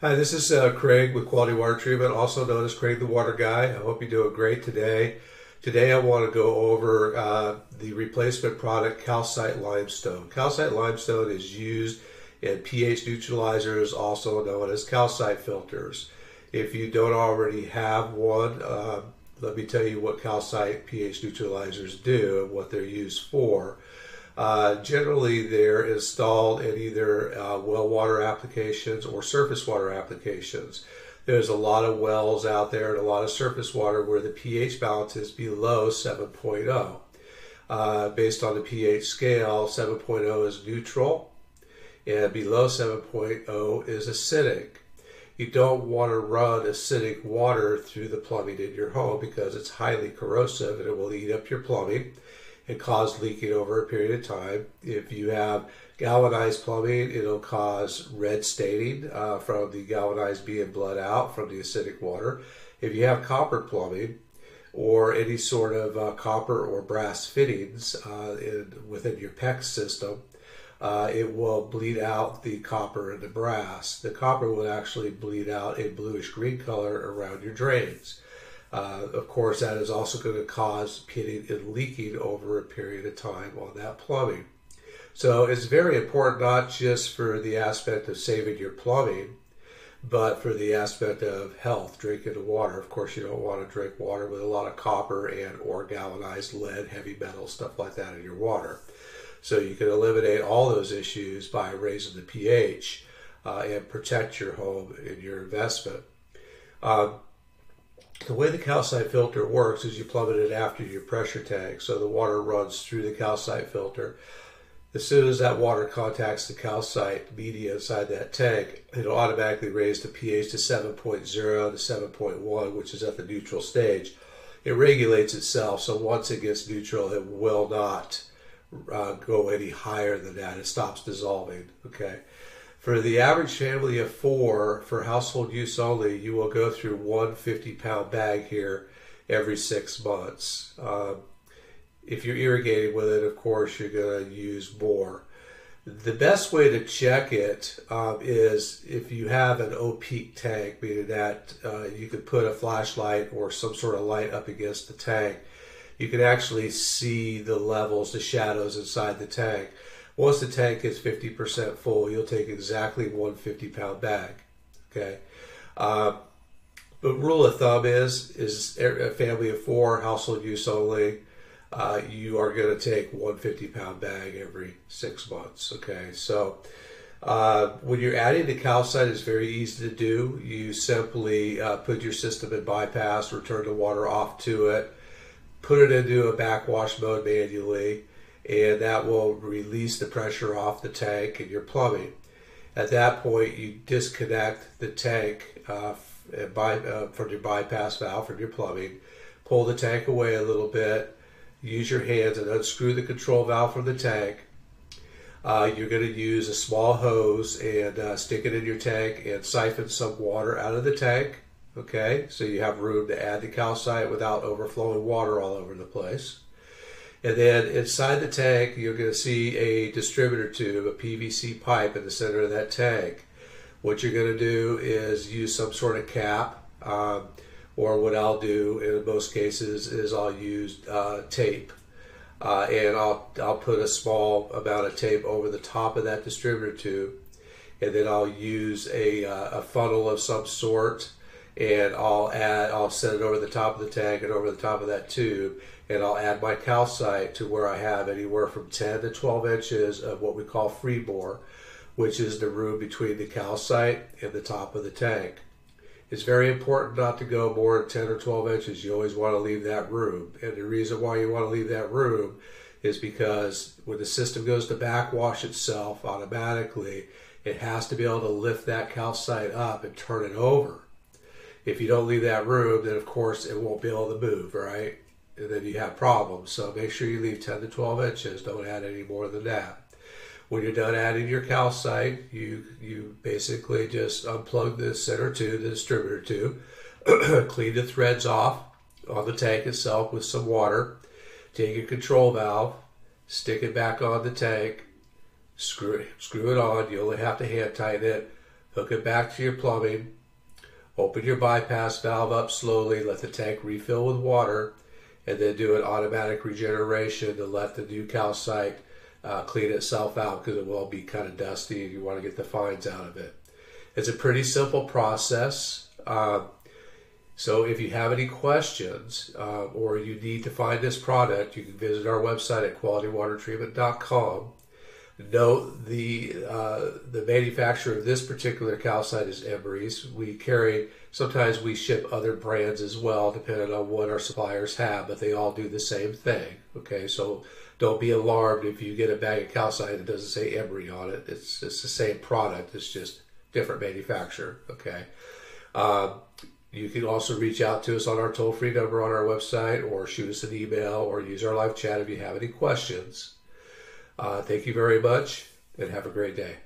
Hi, this is uh, Craig with Quality Water Treatment, also known as Craig the Water Guy. I hope you're doing great today. Today I want to go over uh, the replacement product calcite limestone. Calcite limestone is used in pH neutralizers, also known as calcite filters. If you don't already have one, uh, let me tell you what calcite pH neutralizers do and what they're used for. Uh, generally, they're installed in either uh, well water applications or surface water applications. There's a lot of wells out there and a lot of surface water where the pH balance is below 7.0. Uh, based on the pH scale, 7.0 is neutral, and below 7.0 is acidic. You don't want to run acidic water through the plumbing in your home because it's highly corrosive and it will eat up your plumbing and cause leaking over a period of time. If you have galvanized plumbing, it'll cause red staining uh, from the galvanized being bled out from the acidic water. If you have copper plumbing or any sort of uh, copper or brass fittings uh, in, within your PEX system, uh, it will bleed out the copper and the brass. The copper will actually bleed out a bluish green color around your drains. Uh, of course, that is also going to cause pitting and leaking over a period of time on that plumbing. So it's very important not just for the aspect of saving your plumbing, but for the aspect of health, drinking the water. Of course, you don't want to drink water with a lot of copper and or galvanized lead, heavy metal, stuff like that in your water. So you can eliminate all those issues by raising the pH uh, and protect your home and your investment. Um, the way the calcite filter works is you plumb it after your pressure tank, so the water runs through the calcite filter. As soon as that water contacts the calcite media inside that tank, it'll automatically raise the pH to 7.0 to 7.1, which is at the neutral stage. It regulates itself, so once it gets neutral, it will not uh, go any higher than that. It stops dissolving. Okay. For the average family of four, for household use only, you will go through one 50 pound bag here every six months. Um, if you're irrigating with it, of course, you're going to use more. The best way to check it um, is if you have an opaque tank, meaning that uh, you could put a flashlight or some sort of light up against the tank. You can actually see the levels, the shadows inside the tank. Once the tank is 50% full, you'll take exactly one 50 pound bag. Okay. Uh, but rule of thumb is is a family of four, household use only. Uh, you are going to take one 50 pound bag every six months. Okay, so uh, when you're adding the calcite, it's very easy to do. You simply uh, put your system in bypass, return the water off to it, put it into a backwash mode manually, and that will release the pressure off the tank and your plumbing. At that point, you disconnect the tank uh, by, uh, from your bypass valve from your plumbing, pull the tank away a little bit, use your hands and unscrew the control valve from the tank. Uh, you're going to use a small hose and uh, stick it in your tank and siphon some water out of the tank. Okay, so you have room to add the calcite without overflowing water all over the place. And then inside the tank, you're going to see a distributor tube, a PVC pipe in the center of that tank. What you're going to do is use some sort of cap, um, or what I'll do in most cases is I'll use uh, tape. Uh, and I'll, I'll put a small amount of tape over the top of that distributor tube. And then I'll use a, uh, a funnel of some sort and I'll add, I'll set it over the top of the tank and over the top of that tube and I'll add my calcite to where I have anywhere from 10 to 12 inches of what we call freeboard, which is the room between the calcite and the top of the tank. It's very important not to go more than 10 or 12 inches. You always want to leave that room. And the reason why you want to leave that room is because when the system goes to backwash itself automatically, it has to be able to lift that calcite up and turn it over. If you don't leave that room, then of course it won't be able to move, right? and then you have problems. So make sure you leave 10 to 12 inches. Don't add any more than that. When you're done adding your calcite, you you basically just unplug the center tube, the distributor tube, clean the threads off on the tank itself with some water. Take your control valve, stick it back on the tank, screw it, screw it on. You only have to hand tighten it. hook it back to your plumbing, open your bypass valve up slowly, let the tank refill with water, and then do an automatic regeneration to let the new calcite uh, clean itself out because it will be kind of dusty and you want to get the fines out of it. It's a pretty simple process. Uh, so if you have any questions uh, or you need to find this product, you can visit our website at qualitywatertreatment.com. Note the uh, the manufacturer of this particular calcite is Embry's. We carry sometimes we ship other brands as well, depending on what our suppliers have, but they all do the same thing. Okay, so don't be alarmed if you get a bag of calcite that doesn't say Embry on it. It's it's the same product. It's just different manufacturer. Okay. Um, you can also reach out to us on our toll free number on our website or shoot us an email or use our live chat if you have any questions. Uh, thank you very much and have a great day.